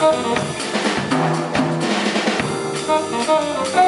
Thank you.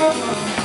Música